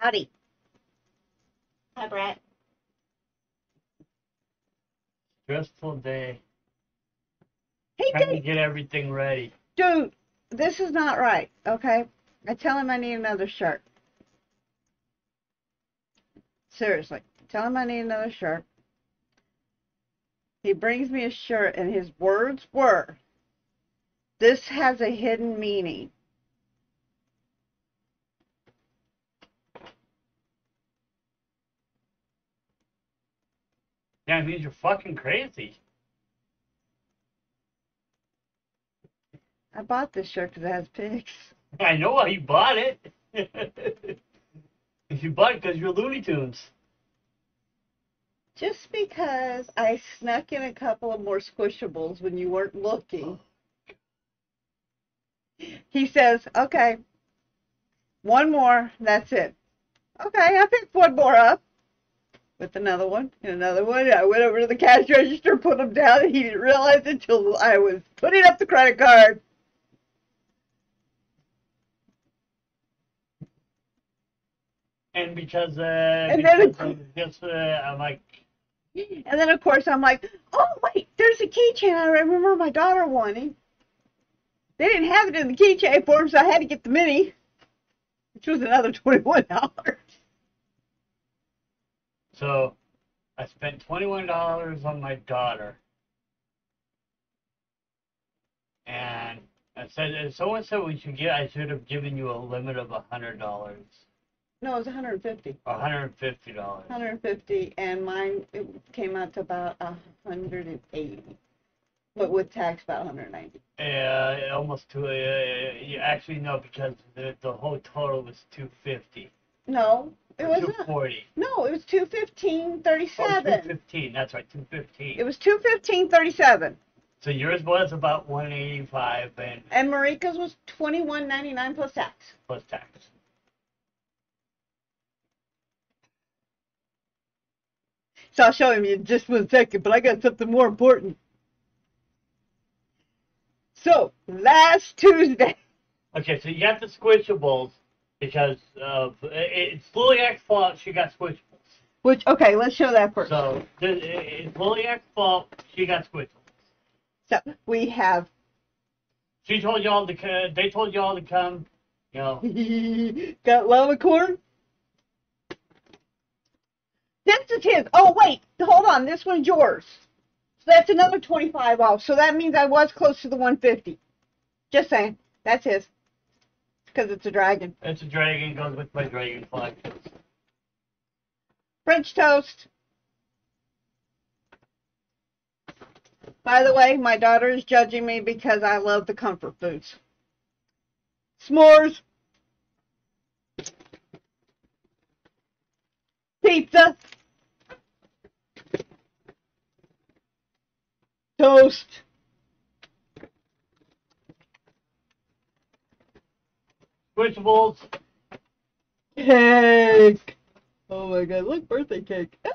Howdy. Hi, Brett. Stressful day. Hey, Trying to Dave. get everything ready. Dude, this is not right, okay? I tell him I need another shirt. Seriously. Tell him I need another shirt. He brings me a shirt, and his words were, This has a hidden meaning. Yeah, it means you're fucking crazy. I bought this shirt because it has pigs. I know why you bought it. you bought it because you're Looney Tunes. Just because I snuck in a couple of more squishables when you weren't looking. He says, okay, one more, that's it. Okay, I picked one more up with another one and another one. I went over to the cash register, put them down, and he didn't realize it until I was putting up the credit card. And because, uh, And then because of this, uh, I'm like, And then, of course, I'm like, oh, wait, there's a keychain I remember my daughter wanting. They didn't have it in the keychain form, so I had to get the mini, which was another $21. So I spent $21 on my daughter. And I said, and someone said we should get, I should have given you a limit of a $100. No, it was 150 $150. 150 and mine it came out to about 180 but with tax about 190 Uh, almost two. Uh, yeah, actually, no, because the the whole total was two fifty. no it was two not forty. no it was 215 Oh, 37 two fifteen. That's right, two fifteen. it was 215 37 So yours was about one eighty five and and marika's was 21.99 plus tax plus tax. So I'll show him in just one second, but I got something more important. So last Tuesday, Okay, so you got the squishables because of it- it's Liliac's fault. She got squishables. which okay, let's show that first. So th- it's Liliac's fault. She got squishables. So we have She told y'all to. come. They told y'all to come. You know. got lava corn. This is his. Oh wait, hold on. This one's yours. So that's another twenty-five off. So that means I was close to the one fifty. Just saying, that's his. Because it's a dragon. It's a dragon. Goes with my dragon flag. French toast. By the way, my daughter is judging me because I love the comfort foods. S'mores. Pizza. Toast. Squishables. Cake. Oh my god, look, birthday cake.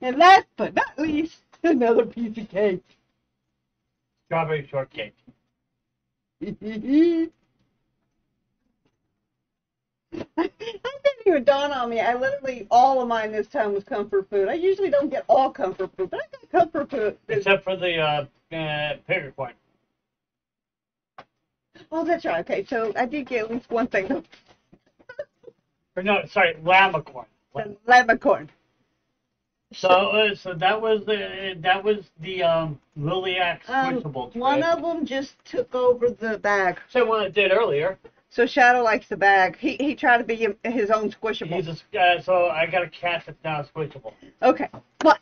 And last but not least, another piece of cake. Strawberry shortcake. it didn't even dawn on me. I literally, all of mine this time was comfort food. I usually don't get all comfort food, but I got comfort food. Except for the uh, uh, corn. Oh, that's right. Okay, so I did get at least one thing. Or no, sorry, llama corn. The lemon corn. So, uh, so that was the that was the um, Liliac Um, squishables. one of them just took over the bag. Same one I did earlier. So Shadow likes the bag. He he tried to be his own squishable. He's a, uh, so I got a cat that's now squishable. Okay, but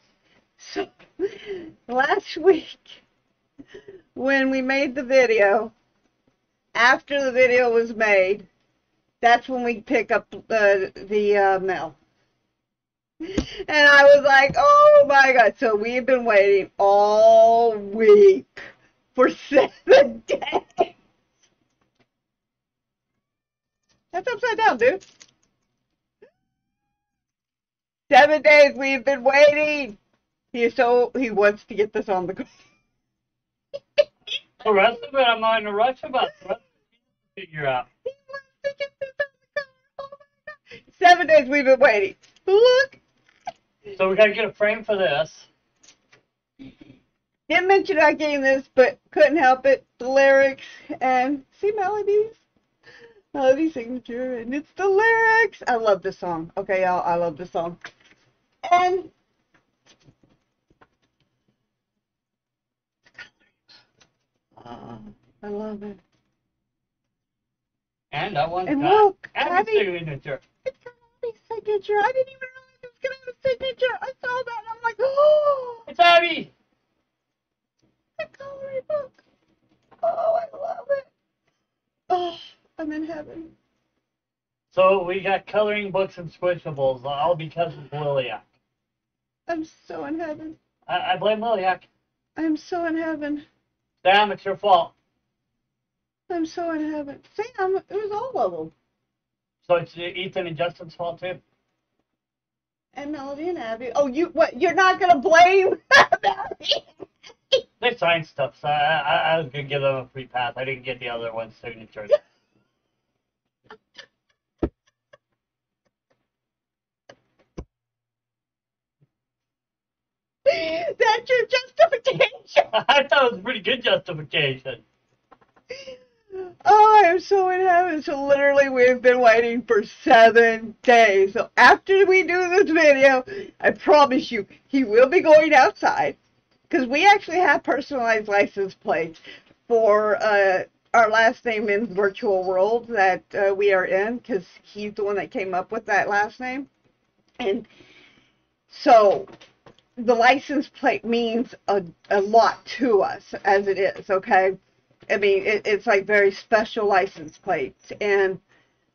so last week when we made the video, after the video was made, that's when we pick up the the uh, mail. And I was like, oh my god! So we have been waiting all week for seven days. That's upside down, dude. Seven days we've been waiting. He so he wants to get this on the. The rest of it, I'm not in a rush about. The rest of it, figure out. He wants to get this on the cover. Oh. Seven days we've been waiting. Look. So we gotta get a frame for this. Didn't mention I gave this, but couldn't help it. The lyrics and see melodies. Melody signature, and it's the lyrics. I love this song. Okay, y'all, I love this song. And I love it. And I want And that. look, Abby, signature. it's got Abby's signature. I didn't even realize it was gonna have a signature. I saw that and I'm like, oh, It's Abby. the coloring book. Oh, I love it. Oh, I'm in heaven. So we got coloring books and squishables, all because of Liliac. I'm so in heaven. I, I blame Liliac. I'm so in heaven. Damn, it's your fault. I'm so in heaven. Sam, it was all of them. So it's uh, Ethan and Justin's fault too. And Melody and Abby. Oh, you what? You're not gonna blame Abby? They signed stuff, so I, I, I was gonna give them a free pass. I didn't get the other one's signatures. That's your justification. I thought it was a pretty good justification. Oh, I am so in heaven. So literally, we've been waiting for seven days. So after we do this video, I promise you, he will be going outside because we actually have personalized license plates for uh, our last name in virtual world that uh, we are in because he's the one that came up with that last name, and so the license plate means a, a lot to us as it is. Okay. I mean, it, it's like very special license plates, and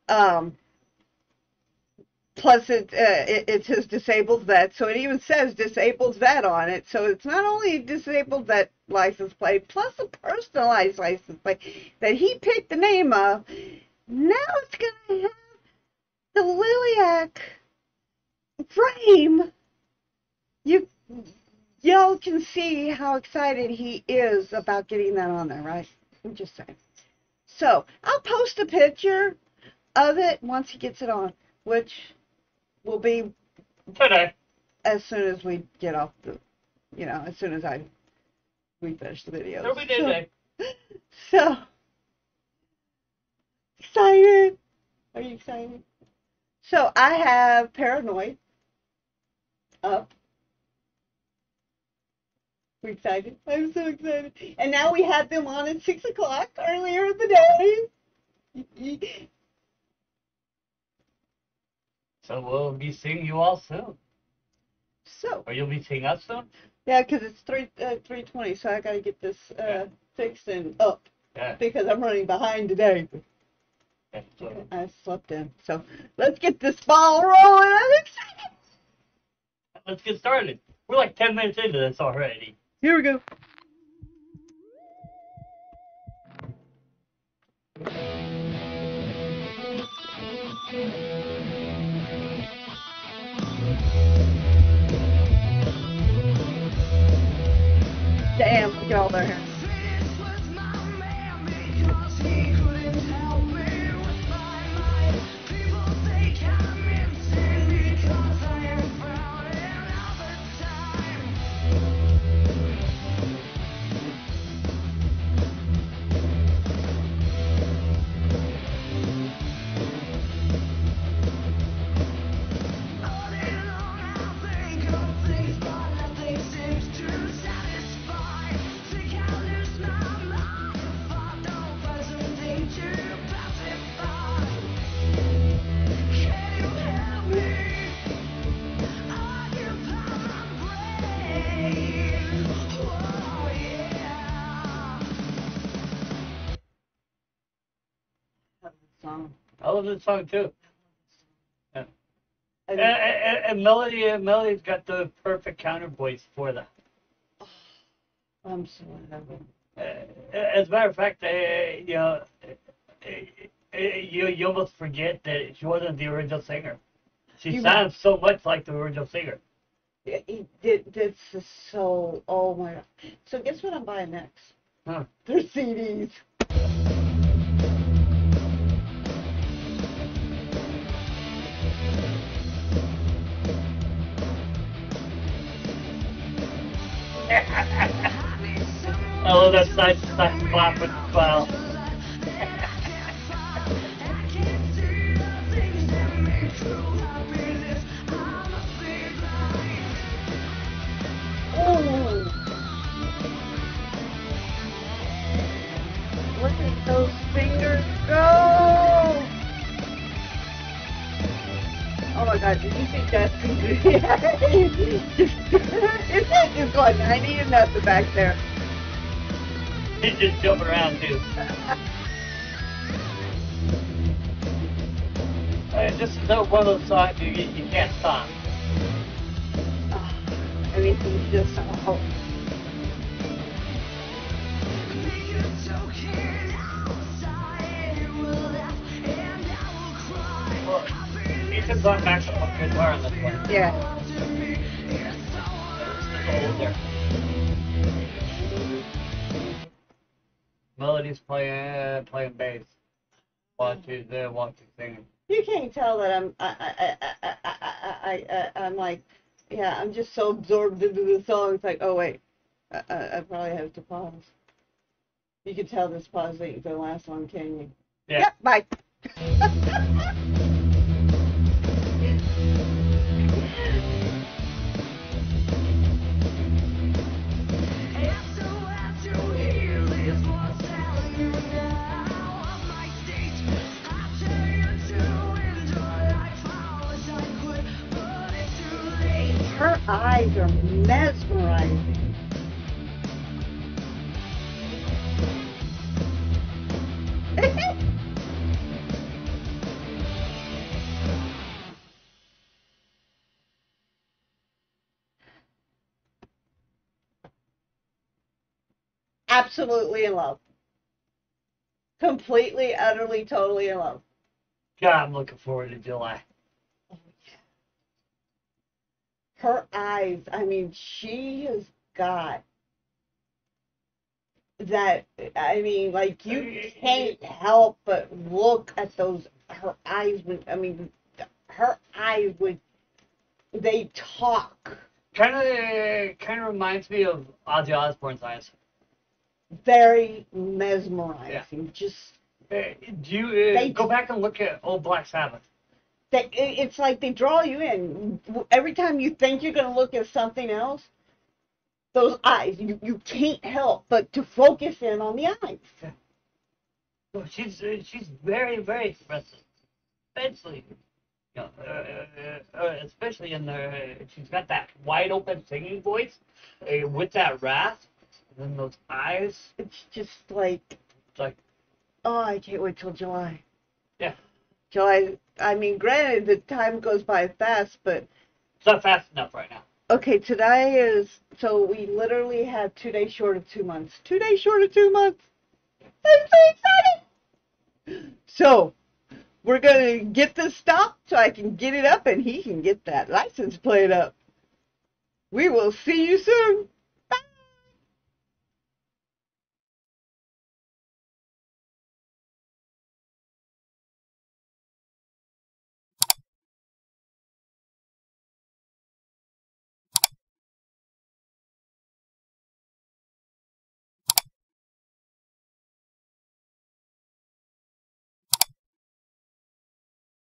um, plus it, uh, it it's his disabled vet, so it even says disabled vet on it. So it's not only disabled vet license plate, plus a personalized license plate that he picked the name of. Now it's gonna have the Liliac frame. You y'all can see how excited he is about getting that on there, right? I'm just saying. So I'll post a picture of it once he gets it on, which will be Today. as soon as we get off the, you know, as soon as I we finish the video. It'll be today. So excited. Are you excited? So I have paranoid up. We excited? I'm so excited. And now we had them on at six o'clock earlier in the day. So we'll be seeing you all soon. So Or you'll be seeing us soon? yeah, because it's three uh, three twenty, so I got to get this uh, Yeah. fixed and up Yeah. because I'm running behind today. yeah. So, I slept in. So let's get this ball rolling. I'm excited. let's get started. We're like 10 minutes into this already. Here we go. Damn, look at all their Song. I love this song too. I And, and, and Melody, Melody's got the perfect counter voice for that. I'm so happy. Uh, as a matter of fact, uh, you know, uh, you you almost forget that she wasn't the original singer. She You- sounds so much like the original singer. Yeah, he did. This is so. Oh my god. So guess what I'm buying next? Huh. They're CDs. I love that side to side flap with the file. Ooh. Look at those god, did you Justin? His head just going 90 and nothing back there. He's just jumping around too. Uh, this is one of those songs you, you can't stop. I mean, he's just oh, he's just gone back to one guitar on this one. yeah. Melody's playing playing bass. Watch is there, watch is singing. You can't tell that I'm I I I I I I, I I'm like yeah I'm just so absorbed into the song. It's like oh wait, I, I, I probably have to pause. You can tell this pause ain't the last one, can you? Yeah. Yep. Bye. Eyes are mesmerizing. Absolutely in love. Completely, utterly, totally in love. God, I'm looking forward to July. Her eyes i mean she has got that i mean like you can't help but look at those her eyes when i mean her eyes would they talk Kind of, kind of reminds me of Ozzy Osbourne's eyes. very mesmerizing just Uh, do you uh, They- go back and look at old Black Sabbath? They, it- it's like they draw you in every time you think you're going to look at something else those eyes you, you can't help but to focus in on the eyes Well, she's uh, she's very very expressive, especially you know, uh, uh, uh, especially in the she's got that wide open singing voice uh, with that rasp and then those eyes. it's just like It's like Oh, I can't wait till July. Yeah. July. I I mean, granted, the time goes by fast, but it's not fast enough right now. okay, today is so we literally have two days short of two months. Two days short of two months. I'm so excited. So we're gonna get this stopped so I can get it up and he can get that license plate up. We will see you soon.